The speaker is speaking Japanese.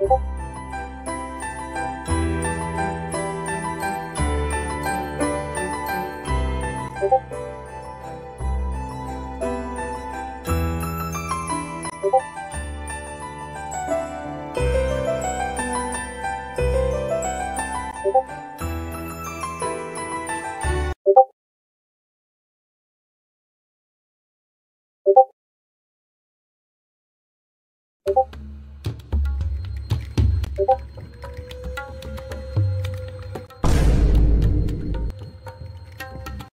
you Thank